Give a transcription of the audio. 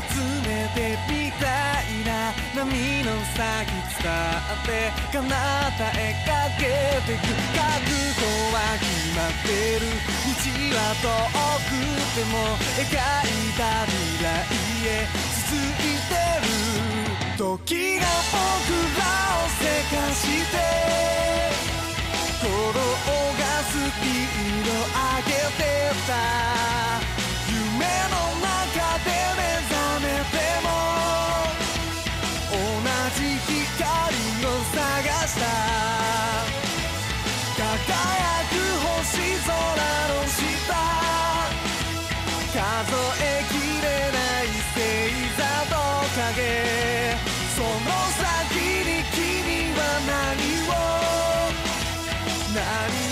集めてみたいな波の先伝って彼方へかけてく覚悟は決まってる。道は遠くても描いた未来へ続いてる。時が僕らをせかしてした。輝く星空の下。数えきれない星座と影。その先に君は何を？何を？